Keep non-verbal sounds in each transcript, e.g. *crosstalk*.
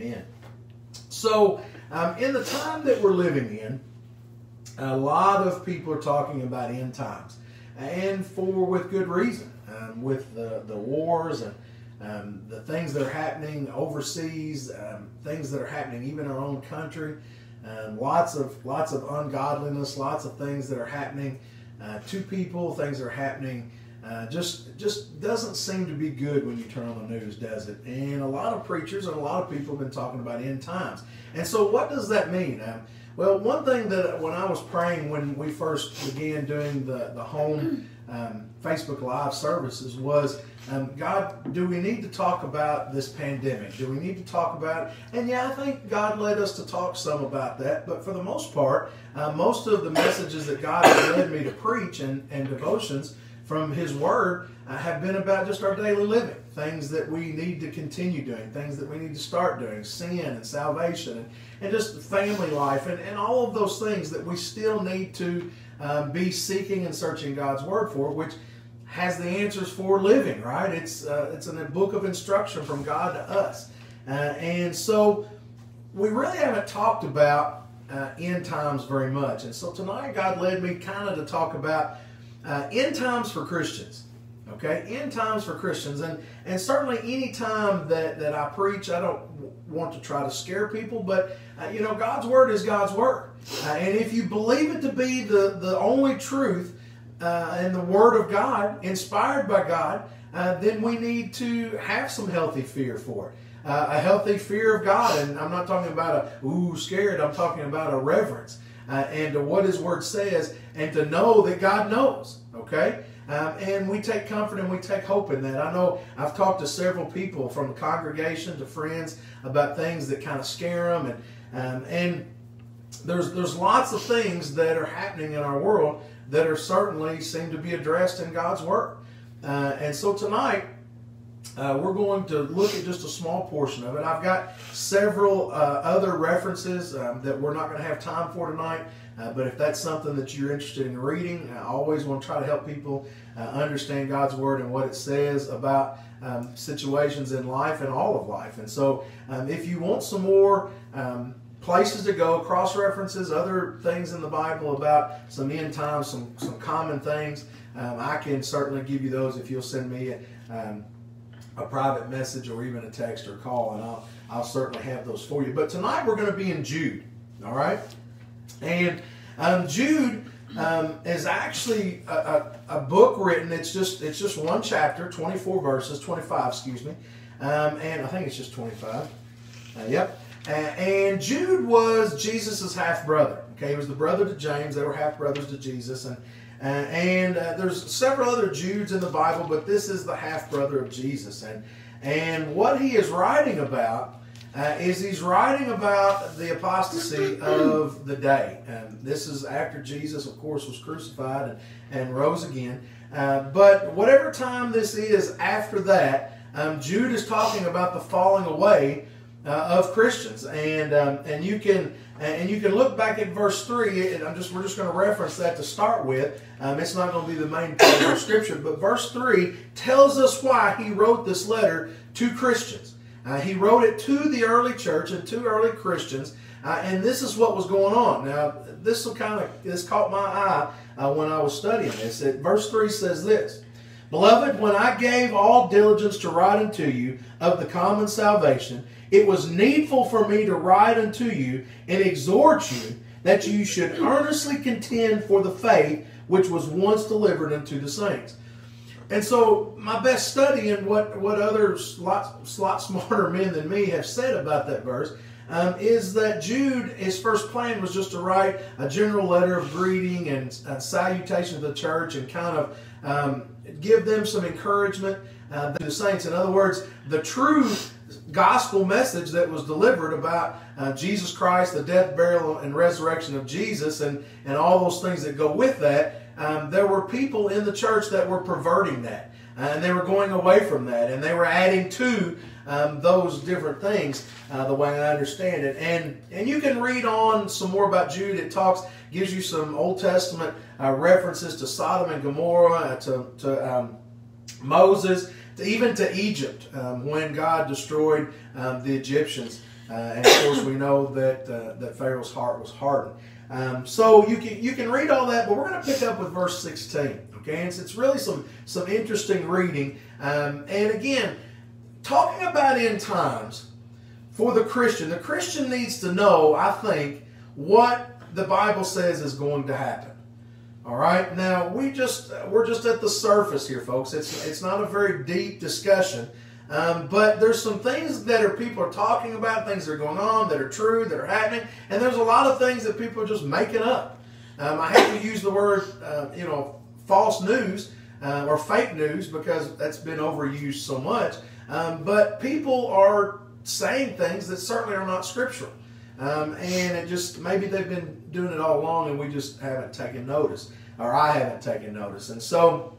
Amen. So, um, in the time that we're living in, a lot of people are talking about end times, and for with good reason. Um, with the, the wars and um, the things that are happening overseas, um, things that are happening even in our own country, um, lots of lots of ungodliness, lots of things that are happening uh, to people, things that are happening. Uh, just just doesn't seem to be good when you turn on the news, does it? And a lot of preachers and a lot of people have been talking about end times. And so, what does that mean? Um, well, one thing that when I was praying when we first began doing the the home um, Facebook Live services was um, God, do we need to talk about this pandemic? Do we need to talk about it? And yeah, I think God led us to talk some about that. But for the most part, uh, most of the messages that God has led me to preach and, and devotions from His Word uh, have been about just our daily living, things that we need to continue doing, things that we need to start doing, sin and salvation, and, and just family life, and, and all of those things that we still need to um, be seeking and searching God's Word for, which has the answers for living, right? It's, uh, it's a book of instruction from God to us. Uh, and so we really haven't talked about uh, end times very much. And so tonight, God led me kind of to talk about uh, end times for Christians. Okay, end times for Christians, and and certainly any time that that I preach, I don't want to try to scare people, but uh, you know God's word is God's word, uh, and if you believe it to be the the only truth uh, and the word of God, inspired by God, uh, then we need to have some healthy fear for it. Uh, a healthy fear of God, and I'm not talking about a ooh scared. I'm talking about a reverence and to what His Word says, and to know that God knows. Okay, um, and we take comfort and we take hope in that. I know I've talked to several people from the congregation to friends about things that kind of scare them, and um, and there's there's lots of things that are happening in our world that are certainly seem to be addressed in God's Word. Uh, and so tonight uh, we're going to look at just a small portion of it. I've got several uh, other references um, that we're not going to have time for tonight. Uh, but if that's something that you're interested in reading, I always want to try to help people uh, understand God's Word and what it says about um, situations in life and all of life. And so, um, if you want some more um, places to go, cross references, other things in the Bible about some end times, some, some common things, um, I can certainly give you those if you'll send me a, um, a private message or even a text or call, and I'll, I'll certainly have those for you. But tonight we're going to be in Jude, all right? And um, Jude um, is actually a, a, a, book written. It's just it's just one chapter, 24 verses, 25, excuse me, um, and I think it's just 25. Uh, yep. Uh, and Jude was Jesus's half brother. Okay, he was the brother to James. They were half brothers to Jesus, and uh, and uh, there's several other Judes in the Bible, but this is the half brother of Jesus. And and what he is writing about uh, is he's writing about the apostasy of the day. And this is after Jesus, of course, was crucified and, and rose again. Uh, but whatever time this is after that, um, Jude is talking about the falling away uh, of Christians, and um, and you can and you can look back at verse three. And I'm just we're just going to reference that to start with. Um, it's not going to be the main part of scripture, but verse three tells us why he wrote this letter to Christians. Uh, he wrote it to the early church and to early Christians, uh, and this is what was going on. Now, this will kind of this caught my eye uh, when I was studying this. It, verse three says this: "Beloved, when I gave all diligence to write unto you of the common salvation, it was needful for me to write unto you and exhort you that you should earnestly contend for the faith which was once delivered unto the saints." And so, my best study and what, what others, lot, lot smarter men than me, have said about that verse um, is that Jude, his first plan was just to write a general letter of greeting and salutation to the church and kind of um, give them some encouragement uh, to the saints. In other words, the true gospel message that was delivered about uh, Jesus Christ, the death, burial, and resurrection of Jesus, and, and all those things that go with that um, there were people in the church that were perverting that. And they were going away from that. And they were adding to um, those different things, uh, the way I understand it. And, and you can read on some more about Jude. It talks, gives you some Old Testament uh, references to Sodom and Gomorrah, uh, to, to um, Moses, even to Egypt um, when God destroyed um, the Egyptians. Uh, and of course, we know that uh, that Pharaoh's heart was hardened. Um, so you can you can read all that, but we're going to pick up with verse 16. Okay, and it's really some some interesting reading. Um, and again, talking about end times for the Christian, the Christian needs to know, I think, what the Bible says is going to happen. All right. Now we just we're just at the surface here, folks. It's it's not a very deep discussion. Um, but there's some things that are people are talking about, things that are going on that are true, that are happening, and there's a lot of things that people are just making up. Um, I hate to use the word, uh, you know, false news uh, or fake news because that's been overused so much. Um, but people are saying things that certainly are not scriptural. Um, and it just, maybe they've been doing it all along and we just haven't taken notice, or I haven't taken notice. And so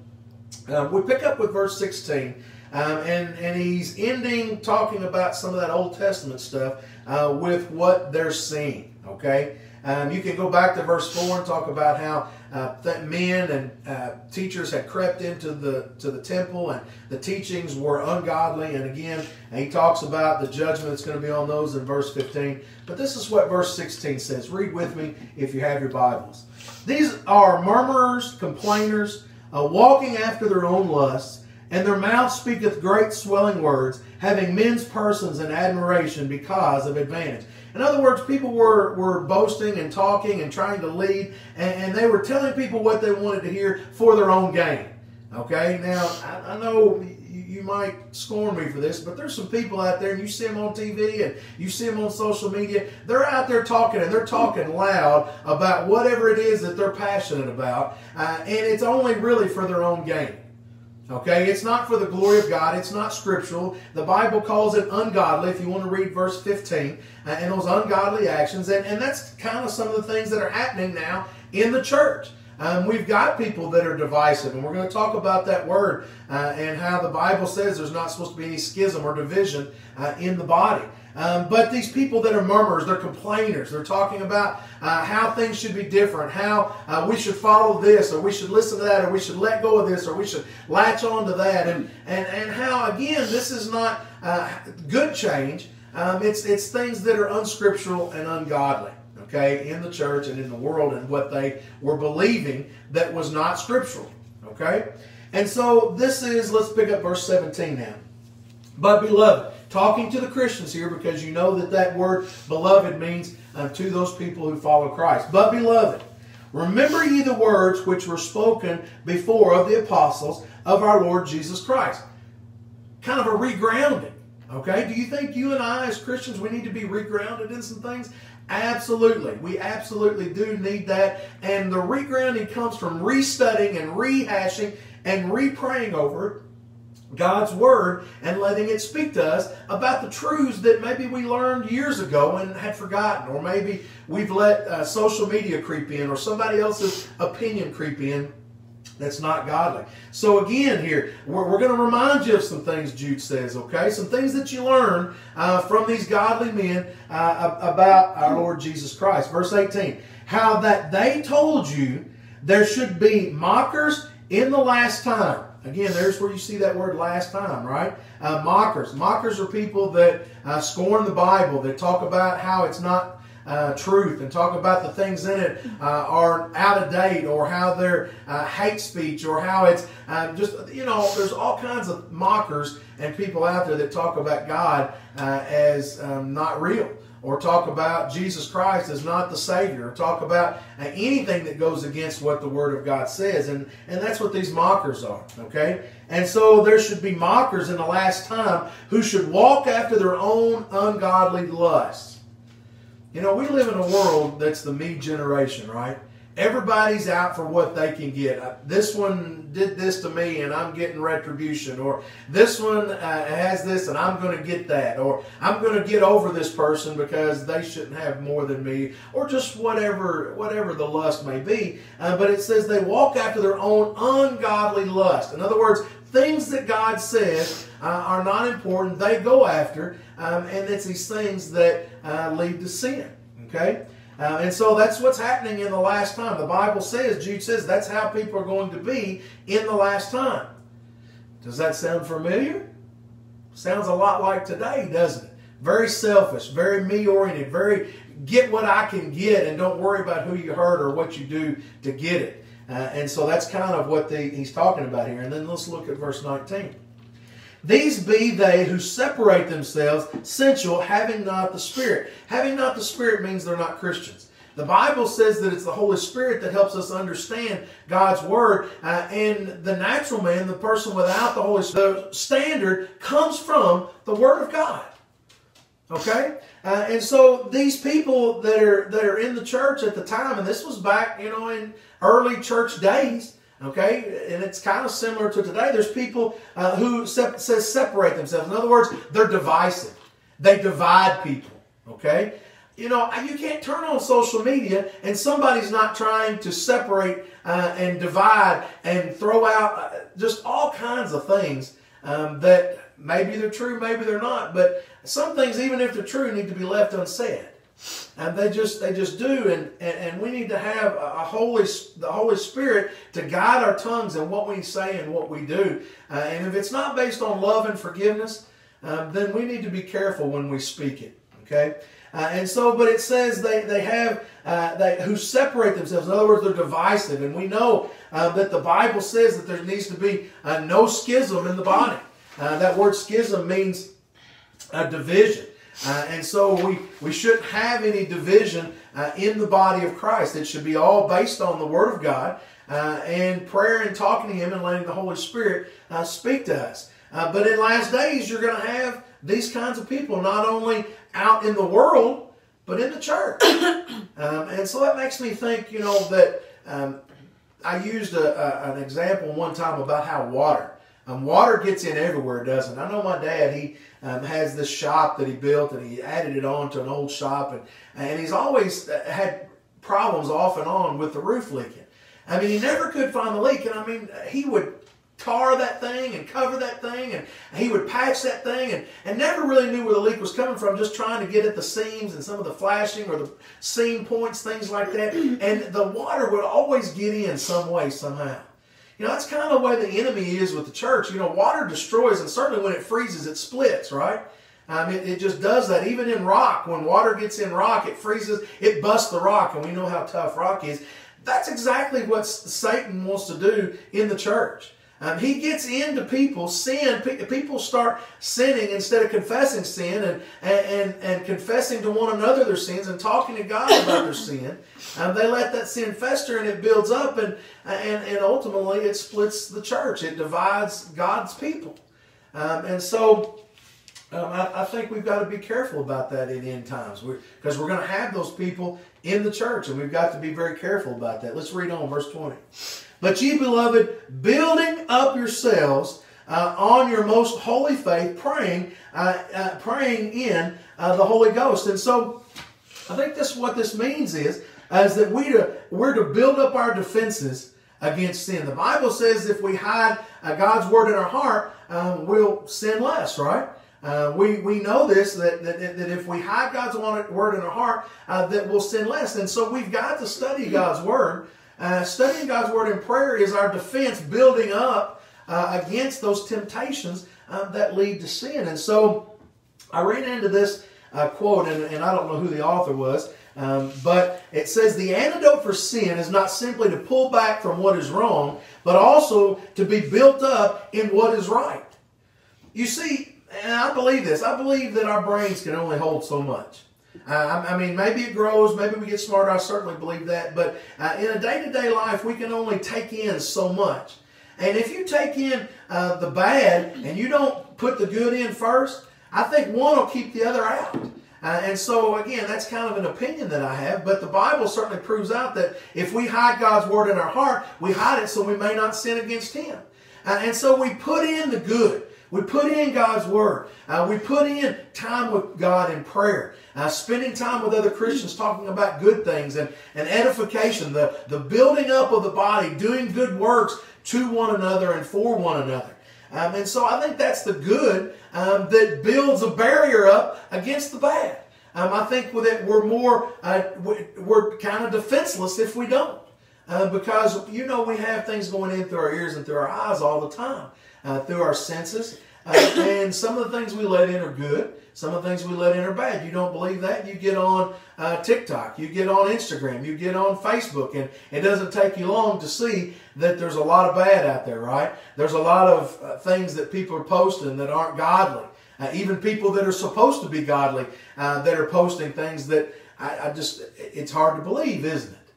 um, we pick up with verse 16. Um, and, and he's ending talking about some of that Old Testament stuff uh, with what they're seeing. Okay? Um, you can go back to verse 4 and talk about how uh, that men and uh, teachers had crept into the to the temple and the teachings were ungodly. And again, and he talks about the judgment that's going to be on those in verse 15. But this is what verse 16 says. Read with me if you have your Bibles. These are murmurers, complainers, uh, walking after their own lusts and their mouth speaketh great swelling words, having men's persons in admiration because of advantage. In other words, people were, were boasting and talking and trying to lead, and, and they were telling people what they wanted to hear for their own gain. Okay, now I, I know you, might scorn me for this, but there's some people out there, and you see them on TV and you see them on social media. They're out there talking, and they're talking loud about whatever it is that they're passionate about, uh, and it's only really for their own gain. Okay, it's not for the glory of God. It's not scriptural. The Bible calls it ungodly, if you want to read verse 15, uh, and those ungodly actions. And, and that's kind of some of the things that are happening now in the church. Um, we've got people that are divisive, and we're going to talk about that word uh, and how the Bible says there's not supposed to be any schism or division uh, in the body. Um, but these people that are murmurers, they're complainers. They're talking about uh, how things should be different, how uh, we should follow this, or we should listen to that, or we should let go of this, or we should latch on to that, and and and how again this is not uh, good change. Um, it's it's things that are unscriptural and ungodly. Okay, in the church and in the world, and what they were believing that was not scriptural. Okay, and so this is. Let's pick up verse seventeen now. But beloved talking to the Christians here because you know that that word beloved means uh, to those people who follow Christ. But beloved, remember ye the words which were spoken before of the apostles of our Lord Jesus Christ. Kind of a regrounding. Okay? Do you think you and I as Christians we need to be regrounded in some things? Absolutely. We absolutely do need that. And the regrounding comes from restudying and rehashing and repraying over God's Word and letting it speak to us about the truths that maybe we learned years ago and had forgotten, or maybe we've let uh, social media creep in, or somebody else's opinion creep in that's not godly. So again, here we're, we're going to remind you of some things Jude says. Okay, some things that you learn uh, from these godly men uh, about our Lord Jesus Christ. Verse eighteen: How that they told you there should be mockers in the last time Again, there's where you see that word last time, right? Uh, mockers. Mockers are people that uh, scorn the Bible, that talk about how it's not uh, truth and talk about the things in it uh, are out of date or how they're uh, hate speech or how it's uh, just, you know, there's all kinds of mockers and people out there that talk about God as um, not real or talk about Jesus Christ as not the Savior, or talk about anything that goes against what the Word of God says. And, and that's what these mockers are, okay? And so there should be mockers in the last time who should walk after their own ungodly lusts. You know, we live in a world that's the me generation, right? Everybody's out for what they can get. Uh, this one did this to me and I'm getting retribution. Or this one uh, has this and I'm going to get that. Or I'm going to get over this person because they shouldn't have more than me. Or just whatever, whatever the lust may be. Uh, but it says they walk after their own ungodly lust. In other words, things that God says uh, are not important. They go after. Um, and it's these things that uh, lead to sin. Okay? Uh, and so that's what's happening in the last time. The Bible says, Jude says, that's how people are going to be in the last time. Does that sound familiar? Sounds a lot like today, doesn't it? Very selfish, very me oriented, very get what I can get and don't worry about who you hurt or what you do to get it. Uh, and so that's kind of what the, he's talking about here. And then let's look at verse 19. These be they who separate themselves sensual, having not the Spirit. Having not the Spirit means they're not Christians. The Bible says that it's the Holy Spirit that helps us understand God's Word. Uh, and the natural man, the person without the Holy Spirit, the standard comes from the Word of God. Okay? Uh, and so these people that are that are in the church at the time, and this was back, you know, in early church days, okay, and it's kind of similar to today. There's people uh, who se- says separate themselves. In other words, they're divisive. They divide people. Okay, you know, you can't turn on social media and somebody's not trying to separate uh, and divide and throw out uh, just all kinds of things um, that maybe they're true, maybe they're not, but some things, even if they're true, need to be left unsaid. And they just they just do, and, and, and we need to have a, holy the Holy Spirit to guide our tongues and what we say and what we do. Uh, and if it's not based on love and forgiveness, um, then we need to be careful when we speak it. Okay. Uh, and so, but it says they, they have, uh, they, who separate themselves. In other words, they're divisive. And we know uh, that the Bible says that there needs to be uh, no schism in the body. Uh, that word schism means a division. Uh, and so we, we shouldn't have any division uh, in the body of Christ. It should be all based on the Word of God uh, and prayer and talking to Him and letting the Holy Spirit uh, speak to us. Uh, but in last days, you're going to have these kinds of people not only out in the world, but in the church. *coughs* um, and so that makes me think, you know, that um, I used a, a, an example one time about how water. Um, water gets in everywhere, doesn't it? I know my dad, he um, has this shop that he built and he added it on to an old shop and, and he's always uh, had problems off and on with the roof leaking. I mean, he never could find the leak and I mean, he would tar that thing and cover that thing and he would patch that thing and, and never really knew where the leak was coming from, just trying to get at the seams and some of the flashing or the seam points, things like that. And the water would always get in some way, somehow. You know, that's kind of the way the enemy is with the church. You know, water destroys, and certainly when it freezes, it splits, right? Um, it, it, just does that. Even in rock, when water gets in rock, it freezes, it busts the rock, and we know how tough rock is. That's exactly what Satan wants to do in the church. Um, he gets into people, sin, people start sinning instead of confessing sin and, and, and, confessing to one another their sins and talking to God about their *coughs* sin. Um, they let that sin fester and it builds up and, and, and ultimately it splits the church. It divides God's people. Um, and so um, I, I, think we've got to be careful about that in end times because we're, we're going to have those people in the church and we've got to be very careful about that. Let's read on verse 20. But ye, beloved, building up yourselves uh, on your most holy faith, praying, uh, uh, praying in uh, the Holy Ghost. And so, I think this what this means is, is that we to, we're to build up our defenses against sin. The Bible says if we hide uh, God's word in our heart, um, we'll sin less, right? Uh, we, we know this that, that, that if we hide God's word in our heart, uh, that we'll sin less. And so we've got to study God's word uh, studying God's Word in prayer is our defense building up uh, against those temptations uh, that lead to sin. And so I ran into this uh, quote, and, and, I don't know who the author was, um, but it says the antidote for sin is not simply to pull back from what is wrong, but also to be built up in what is right. You see, and I believe this, I believe that our brains can only hold so much. Uh, I, mean, maybe it grows, maybe we get smarter. I certainly believe that. But uh, in a day to day life, we can only take in so much. And if you take in uh, the bad and you don't put the good in first, I think one will keep the other out. Uh, and so, again, that's kind of an opinion that I have, but the Bible certainly proves out that if we hide God's Word in our heart, we hide it so we may not sin against Him. Uh, and so we put in the good. We put in God's Word. Uh, we put in time with God in prayer. Uh, spending time with other Christians talking about good things and, and edification, the, the building up of the body, doing good works to one another and for one another. Um, and so I think that's the good um, that builds a barrier up against the bad. Um, I think that we're more, uh, we're kind of defenseless if we don't. Uh, because, you know, we have things going in through our ears and through our eyes all the time. Uh, through our senses. Uh, and some of the things we let in are good. Some of the things we let in are bad. You don't believe that? You get on uh, TikTok, you get on Instagram, you get on Facebook, and it doesn't take you long to see that there's a lot of bad out there, right? There's a lot of uh, things that people are posting that aren't godly. Uh, even people that are supposed to be godly uh, that are posting things that I, I just, it's hard to believe, isn't it?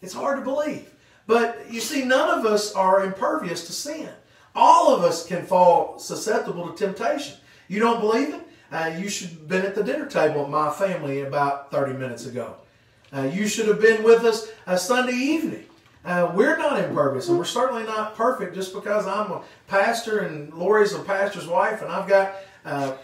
It's hard to believe. But you see, none of us are impervious to sin. All of us can fall susceptible to temptation. You don't believe it? Uh, you should have been at the dinner table with my family about 30 minutes ago. Uh, you should have been with us a Sunday evening. Uh, we're not in impervious, and we're certainly not perfect just because I'm a pastor and Lori's a pastor's wife, and I've got uh,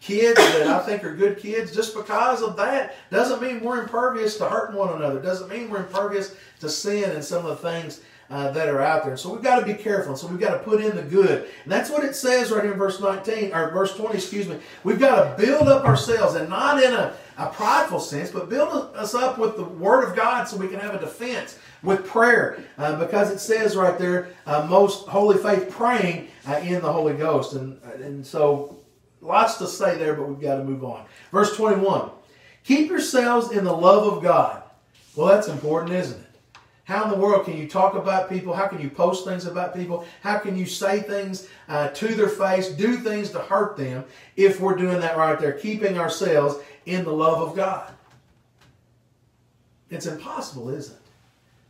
kids that I think are good kids. Just because of that doesn't mean we're impervious to hurting one another. Doesn't mean we're impervious to sin and some of the things uh, that are out there. So we've got to be careful. So we've got to put in the good. And that's what it says right here in verse 19, or verse 20, excuse me. We've got to build up ourselves, and not in a, a prideful sense, but build us up with the Word of God so we can have a defense with prayer. Uh, because it says right there, uh, most holy faith praying uh, in the Holy Ghost. And, and so lots to say there, but we've got to move on. Verse 21 Keep yourselves in the love of God. Well, that's important, isn't it? How in the world can you talk about people? How can you post things about people? How can you say things uh, to their face, do things to hurt them if we're doing that right there, keeping ourselves in the love of God? It's impossible, isn't it?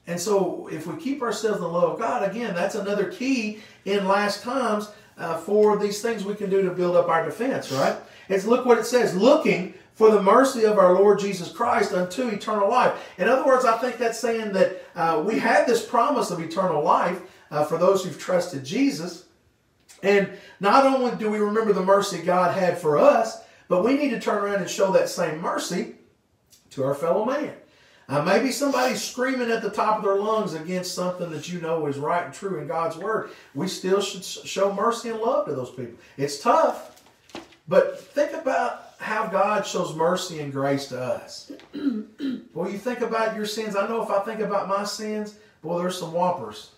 And so, if we keep ourselves in the love of God, again, that's another key in last times uh, for these things we can do to build up our defense, right? It's look what it says looking for the mercy of our Lord Jesus Christ unto eternal life. In other words, I think that's saying that uh, we have this promise of eternal life uh, for those who've trusted Jesus. And not only do we remember the mercy God had for us, but we need to turn around and show that same mercy to our fellow man. Uh, maybe somebody's screaming at the top of their lungs against something that you know is right and true in God's Word. We still should show mercy and love to those people. It's tough, but think about how God shows mercy and grace to us. *clears throat* well, you think about your sins. I know if I think about my sins, boy, there's some whoppers.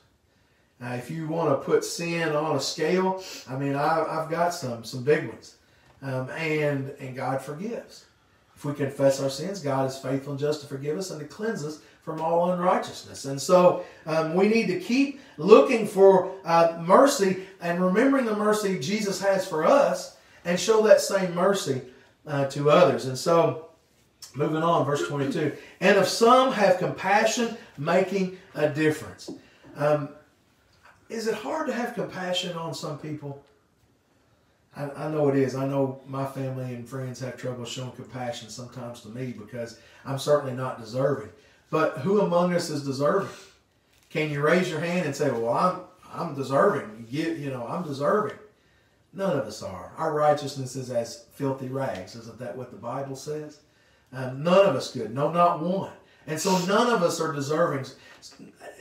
Now, if you want to put sin on a scale, I mean, I, have got some, some big ones. Um, and, and God forgives. If we confess our sins, God is faithful and just to forgive us and to cleanse us from all unrighteousness. And so um, we need to keep looking for uh, mercy and remembering the mercy Jesus has for us and show that same mercy uh, to others. And so, moving on, verse 22. And if some have compassion, making a difference. Um, is it hard to have compassion on some people? I, I, know it is. I know my family and friends have trouble showing compassion sometimes to me because I'm certainly not deserving. But who among us is deserving? Can you raise your hand and say, "Well, I'm I'm deserving"? You, you know, I'm deserving. None of us are. Our righteousness is as filthy rags. Isn't that what the Bible says? Um, none of us good. No, not one. And so none of us are deserving.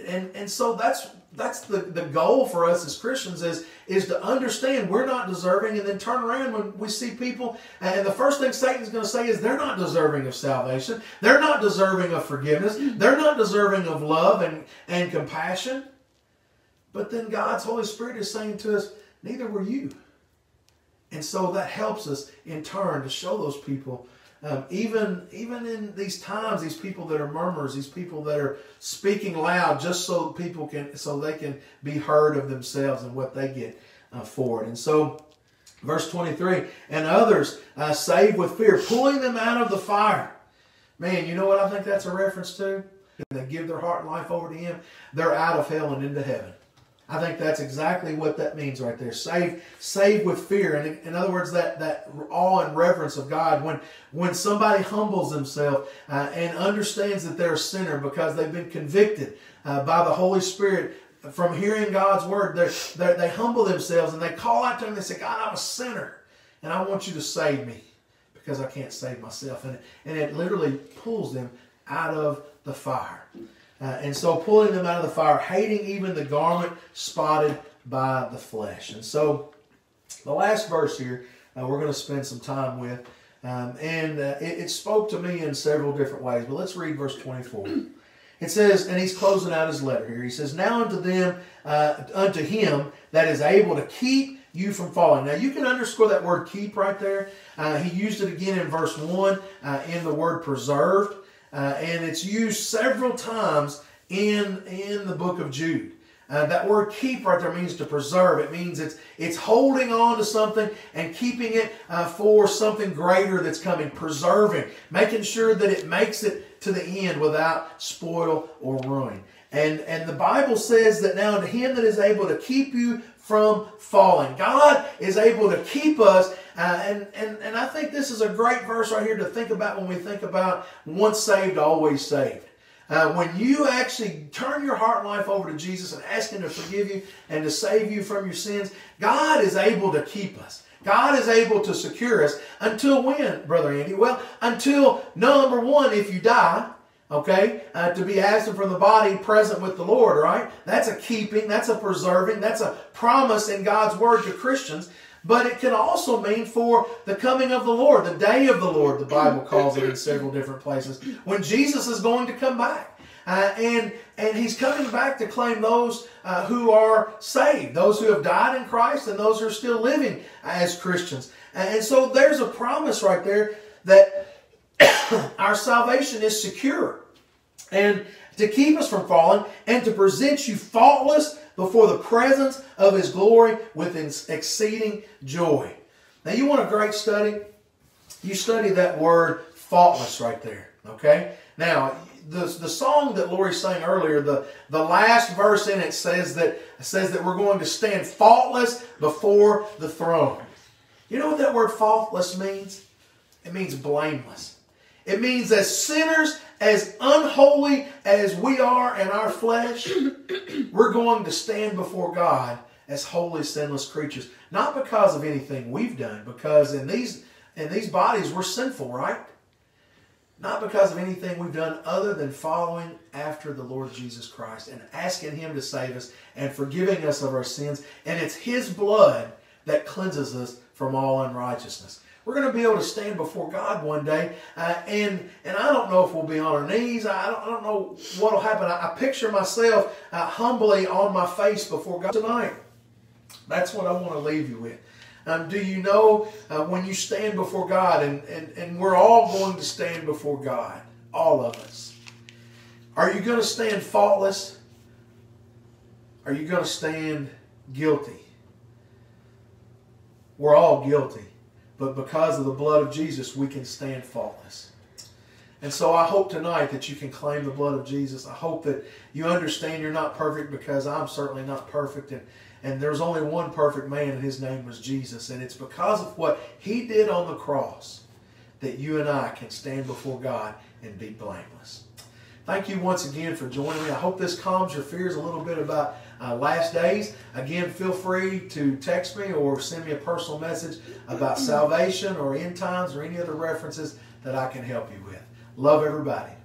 And, and so that's that's the, the goal for us as Christians is, is to understand we're not deserving and then turn around when we see people and the first thing Satan's going to say is they're not deserving of salvation. They're not deserving of forgiveness. They're not deserving of love and, and compassion. But then God's Holy Spirit is saying to us, neither were you. And so that helps us in turn to show those people, um, even even in these times, these people that are murmurs, these people that are speaking loud, just so people can, so they can be heard of themselves and what they get uh, for it. And so, verse twenty three, and others uh, save with fear, pulling them out of the fire. Man, you know what I think that's a reference to? They give their heart and life over to Him. They're out of hell and into heaven. I think that's exactly what that means right there. Save, save with fear. And in, other words, that, that awe and reverence of God. When, when somebody humbles themselves uh, and understands that they're a sinner because they've been convicted uh, by the Holy Spirit from hearing God's word, they're, they're, they humble themselves and they call out to Him and they say, God, I'm a sinner and I want you to save me because I can't save myself. And, and it literally pulls them out of the fire. Uh, and so pulling them out of the fire, hating even the garment spotted by the flesh. And so the last verse here, uh, we're going to spend some time with. Um, and uh, it, it, spoke to me in several different ways. But let's read verse 24. It says, and he's closing out his letter here. He says, Now unto them, uh, unto him that is able to keep you from falling. Now you can underscore that word keep right there. Uh, he used it again in verse 1 uh, in the word preserved. Uh, and it's used several times in, in the book of Jude. Uh, that word keep right there means to preserve. It means it's it's holding on to something and keeping it uh, for something greater that's coming. Preserving, making sure that it makes it to the end without spoil or ruin. And and the Bible says that now to Him that is able to keep you from falling, God is able to keep us. Uh, and and and I think this is a great verse right here to think about when we think about once saved, always saved. Uh, when you actually turn your heart and life over to Jesus and ask Him to forgive you and to save you from your sins, God is able to keep us. God is able to secure us until when, Brother Andy? Well, until number one, if you die, okay, uh, to be absent from the body, present with the Lord, right? That's a keeping, that's a preserving, that's a promise in God's Word to Christians. But it can also mean for the coming of the Lord, the day of the Lord, the Bible calls it in several different places, when Jesus is going to come back. Uh, and, and he's coming back to claim those uh, who are saved, those who have died in Christ, and those who are still living as Christians. And so there's a promise right there that *coughs* our salvation is secure. And to keep us from falling and to present you faultless before the presence of his glory with exceeding joy. Now, you want a great study? You study that word faultless right there, okay? Now, the, the song that Lori sang earlier, the, the last verse in it says that, says that we're going to stand faultless before the throne. You know what that word faultless means? It means blameless. It means as sinners as unholy as we are in our flesh, *clears throat* we're going to stand before God as holy, sinless creatures. Not because of anything we've done, because in these in these bodies we're sinful, right? Not because of anything we've done other than following after the Lord Jesus Christ and asking Him to save us and forgiving us of our sins. And it's His blood that cleanses us from all unrighteousness. We're going to be able to stand before God one day, uh, and and I don't know if we'll be on our knees. I don't, I don't know what will happen. I, I picture myself uh, humbly on my face before God tonight. That's what I want to leave you with. Um, do you know uh, when you stand before God, and, and, and we're all going to stand before God, all of us. Are you going to stand faultless? Are you going to stand guilty? We're all guilty. But because of the blood of Jesus, we can stand faultless. And so I hope tonight that you can claim the blood of Jesus. I hope that you understand you're not perfect because I'm certainly not perfect. And, and there's only one perfect man, and his name was Jesus. And it's because of what he did on the cross that you and I can stand before God and be blameless. Thank you once again for joining me. I hope this calms your fears a little bit about uh, last days. Again, feel free to text me or send me a personal message about salvation or end times or any other references that I can help you with. Love everybody.